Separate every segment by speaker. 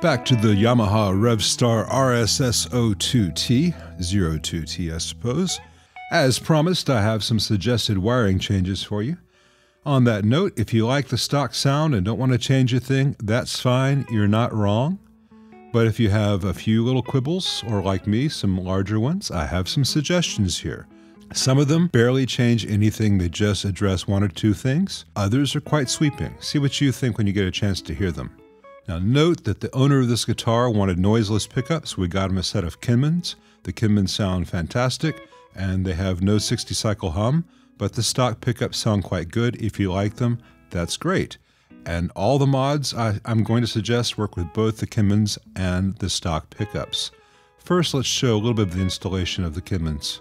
Speaker 1: Back to the Yamaha Revstar RSS02T, 02T, I suppose. As promised, I have some suggested wiring changes for you. On that note, if you like the stock sound and don't want to change a thing, that's fine, you're not wrong. But if you have a few little quibbles, or like me, some larger ones, I have some suggestions here. Some of them barely change anything, they just address one or two things. Others are quite sweeping. See what you think when you get a chance to hear them. Now, note that the owner of this guitar wanted noiseless pickups. We got him a set of Kinmans. The Kinmans sound fantastic, and they have no 60 cycle hum, but the stock pickups sound quite good. If you like them, that's great. And all the mods I, am going to suggest work with both the Kinmans and the stock pickups. First, let's show a little bit of the installation of the Kinmans.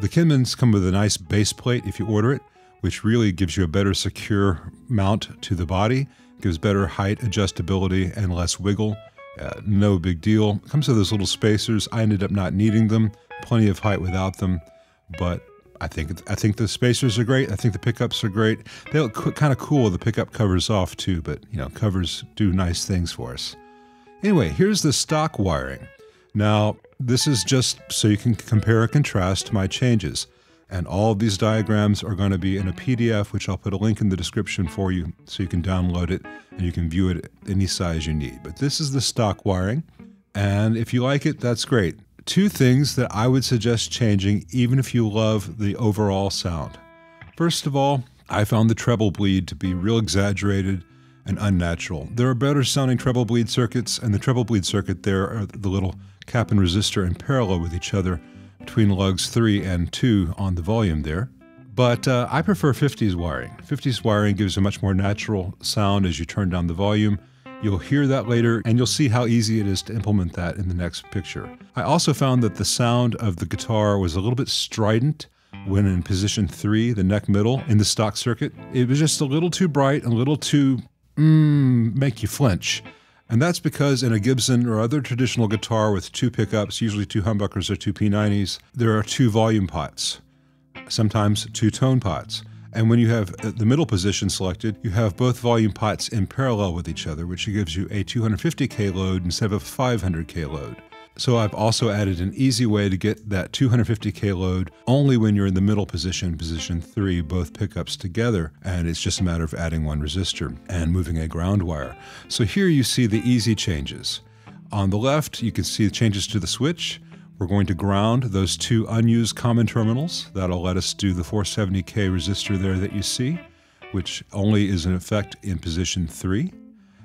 Speaker 1: The Kinmans come with a nice base plate if you order it, which really gives you a better secure mount to the body gives better height adjustability and less wiggle. Uh, no big deal. Comes with those little spacers. I ended up not needing them. Plenty of height without them, but I think I think the spacers are great. I think the pickups are great. They look kind of cool. The pickup covers off too, but you know covers do nice things for us. Anyway, here's the stock wiring. Now this is just so you can compare and contrast my changes. And all of these diagrams are going to be in a PDF, which I'll put a link in the description for you so you can download it and you can view it any size you need. But this is the stock wiring. And if you like it, that's great. Two things that I would suggest changing, even if you love the overall sound. First of all, I found the treble bleed to be real exaggerated and unnatural. There are better sounding treble bleed circuits, and the treble bleed circuit there are the little cap and resistor in parallel with each other between lugs 3 and 2 on the volume there. But uh, I prefer 50s wiring. 50s wiring gives a much more natural sound as you turn down the volume. You'll hear that later, and you'll see how easy it is to implement that in the next picture. I also found that the sound of the guitar was a little bit strident when in position 3, the neck middle, in the stock circuit. It was just a little too bright, a little too, mmm, make you flinch. And that's because in a Gibson or other traditional guitar with two pickups, usually two humbuckers or two P90s, there are two volume pots, sometimes two tone pots. And when you have uh, the middle position selected, you have both volume pots in parallel with each other, which gives you a 250K load instead of a 500K load. So I've also added an easy way to get that 250K load only when you're in the middle position, position three, both pickups together. And it's just a matter of adding one resistor and moving a ground wire. So here you see the easy changes. On the left, you can see the changes to the switch. We're going to ground those two unused common terminals. That'll let us do the 470K resistor there that you see, which only is in effect in position three.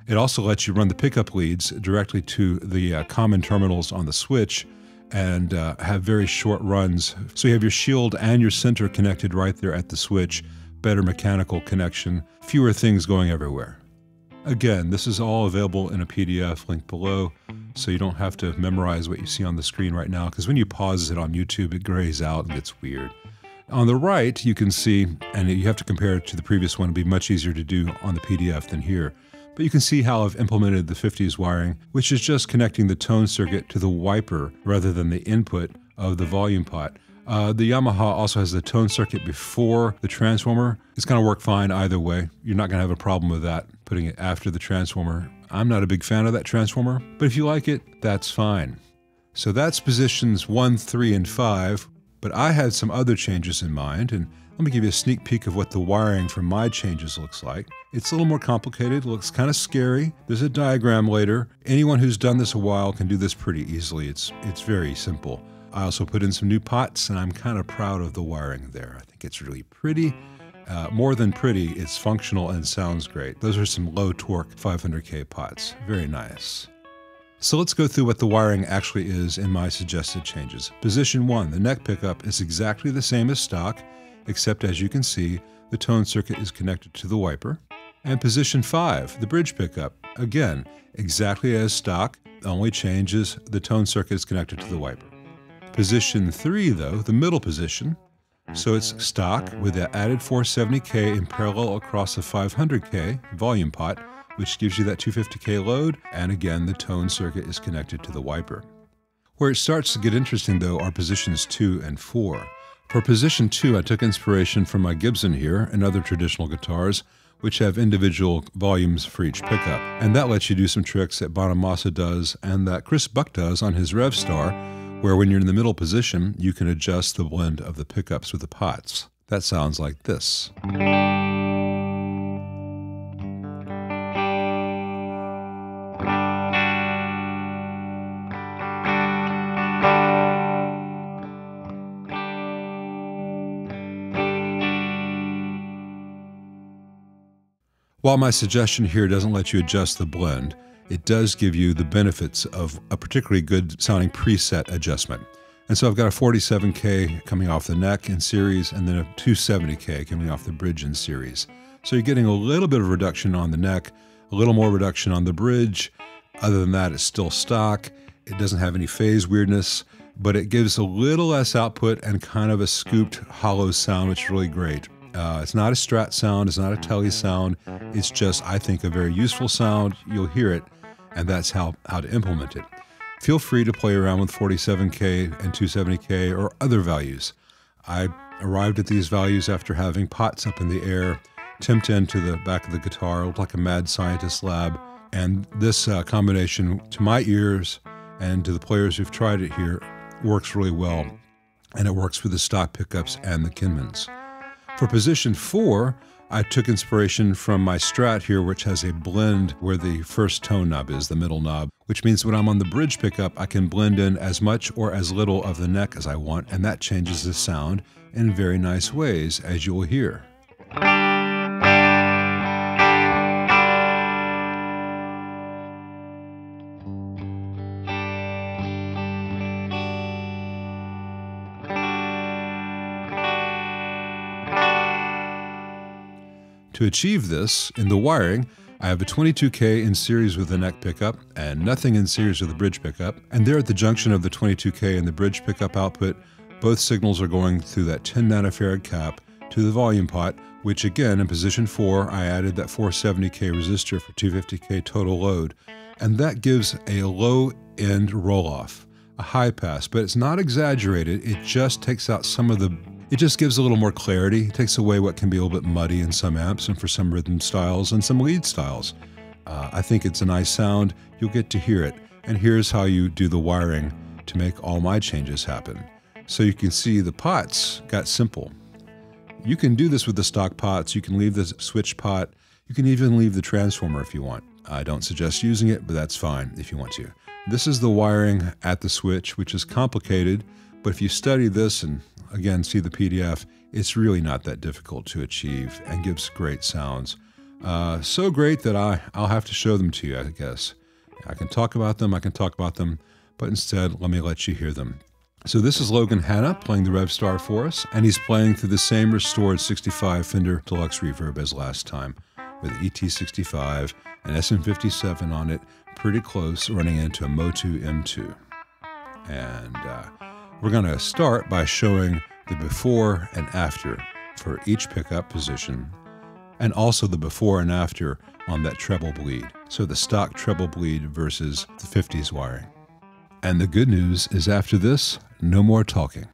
Speaker 1: It also lets you run the pickup leads directly to the uh, common terminals on the switch and uh, have very short runs. So you have your shield and your center connected right there at the switch, better mechanical connection, fewer things going everywhere. Again, this is all available in a PDF link below, so you don't have to memorize what you see on the screen right now, because when you pause it on YouTube, it grays out and gets weird. On the right, you can see, and you have to compare it to the previous one, it'd be much easier to do on the PDF than here. But you can see how I've implemented the 50s wiring, which is just connecting the tone circuit to the wiper rather than the input of the volume pot. Uh, the Yamaha also has the tone circuit before the transformer. It's going to work fine either way. You're not going to have a problem with that, putting it after the transformer. I'm not a big fan of that transformer, but if you like it, that's fine. So that's positions 1, 3, and 5, but I had some other changes in mind, and let me give you a sneak peek of what the wiring for my changes looks like. It's a little more complicated, looks kind of scary. There's a diagram later. Anyone who's done this a while can do this pretty easily. It's, it's very simple. I also put in some new pots, and I'm kind of proud of the wiring there. I think it's really pretty. Uh, more than pretty, it's functional and sounds great. Those are some low torque 500K pots. Very nice. So let's go through what the wiring actually is in my suggested changes. Position 1, the neck pickup is exactly the same as stock except as you can see, the tone circuit is connected to the wiper. And position 5, the bridge pickup, again, exactly as stock, the only change is the tone circuit is connected to the wiper. Position 3, though, the middle position, so it's stock with the added 470K in parallel across the 500K volume pot, which gives you that 250K load, and again, the tone circuit is connected to the wiper. Where it starts to get interesting, though, are positions 2 and 4. For position two, I took inspiration from my Gibson here and other traditional guitars, which have individual volumes for each pickup. And that lets you do some tricks that Bonamassa does and that Chris Buck does on his RevStar, where when you're in the middle position, you can adjust the blend of the pickups with the pots. That sounds like this. While my suggestion here doesn't let you adjust the blend, it does give you the benefits of a particularly good sounding preset adjustment. And so I've got a 47K coming off the neck in series and then a 270K coming off the bridge in series. So you're getting a little bit of reduction on the neck, a little more reduction on the bridge. Other than that, it's still stock. It doesn't have any phase weirdness, but it gives a little less output and kind of a scooped hollow sound, which is really great. Uh, it's not a strat sound, it's not a Tele sound. It's just, I think, a very useful sound. You'll hear it, and that's how, how to implement it. Feel free to play around with 47K and 270K or other values. I arrived at these values after having pots up in the air, tipped into the back of the guitar, looked like a mad scientist lab. And this uh, combination, to my ears and to the players who've tried it here, works really well. And it works with the stock pickups and the Kinmans. For position four, I took inspiration from my Strat here, which has a blend where the first tone knob is, the middle knob, which means when I'm on the bridge pickup, I can blend in as much or as little of the neck as I want, and that changes the sound in very nice ways, as you will hear. To achieve this, in the wiring, I have a 22K in series with the neck pickup and nothing in series with the bridge pickup. And there at the junction of the 22K and the bridge pickup output, both signals are going through that 10 nanofarad cap to the volume pot, which again, in position 4, I added that 470K resistor for 250K total load. And that gives a low end roll off, a high pass, but it's not exaggerated. It just takes out some of the it just gives a little more clarity, it takes away what can be a little bit muddy in some amps and for some rhythm styles and some lead styles. Uh, I think it's a nice sound. You'll get to hear it. And here's how you do the wiring to make all my changes happen. So you can see the pots got simple. You can do this with the stock pots. You can leave the switch pot. You can even leave the transformer if you want. I don't suggest using it, but that's fine if you want to. This is the wiring at the switch, which is complicated, but if you study this and again, see the PDF. It's really not that difficult to achieve and gives great sounds. Uh, so great that I, I'll have to show them to you, I guess. I can talk about them, I can talk about them, but instead, let me let you hear them. So this is Logan Hanna playing the RevStar for us, and he's playing through the same restored 65 Fender Deluxe Reverb as last time, with ET65 and SM57 on it, pretty close, running into a Motu M2. And uh, we're going to start by showing the before and after for each pickup position, and also the before and after on that treble bleed. So the stock treble bleed versus the 50s wiring. And the good news is after this, no more talking.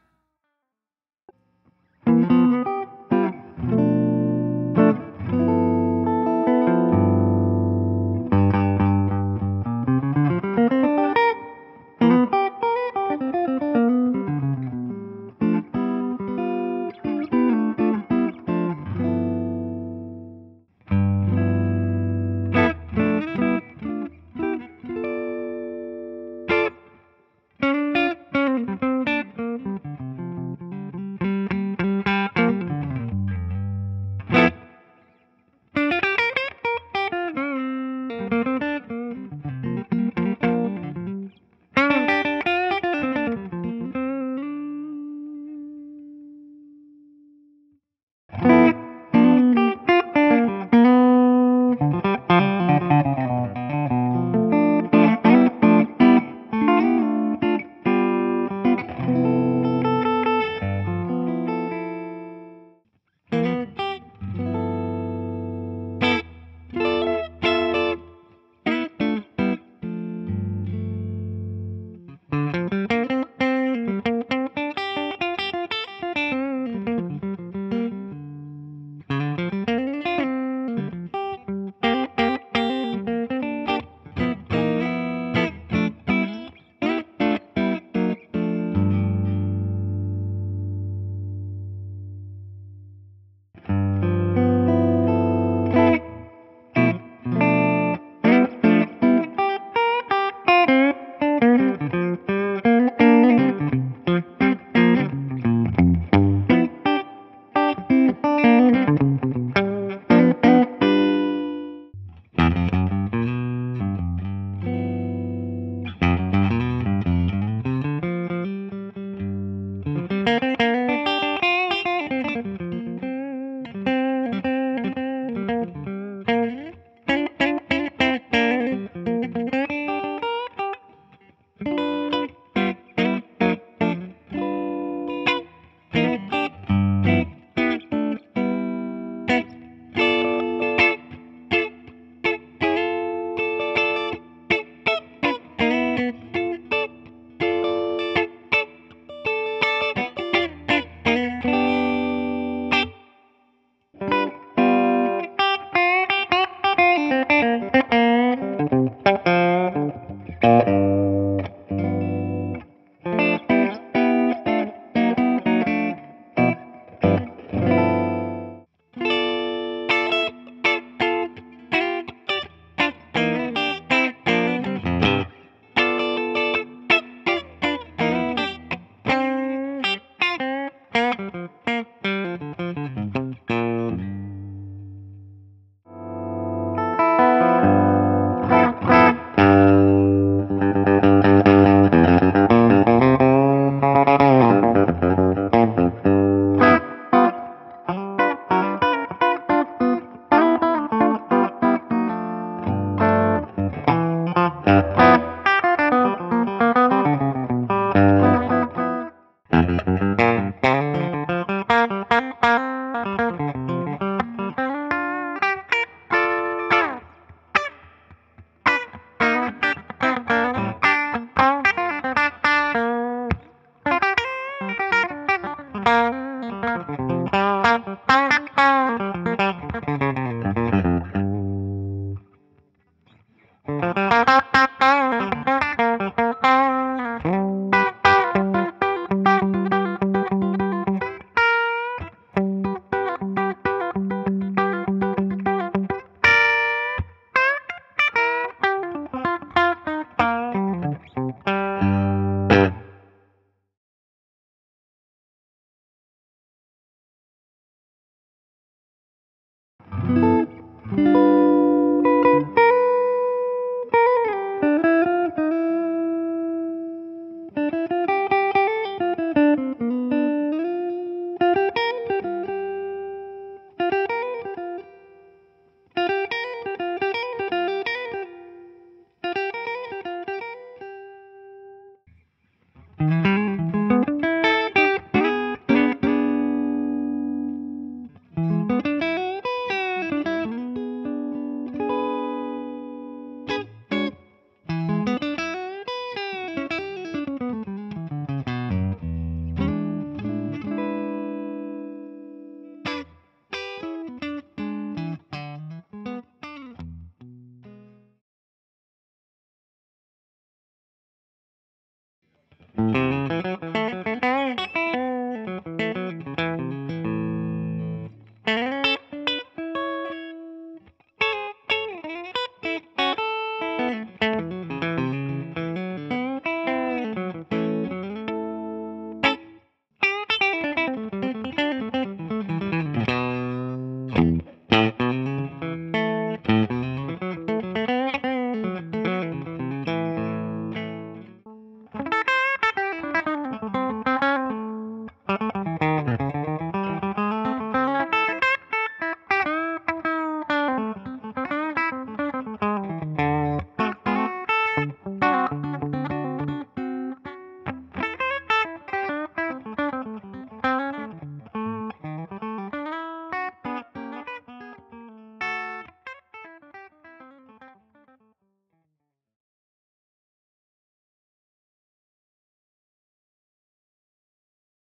Speaker 2: Mm-hmm.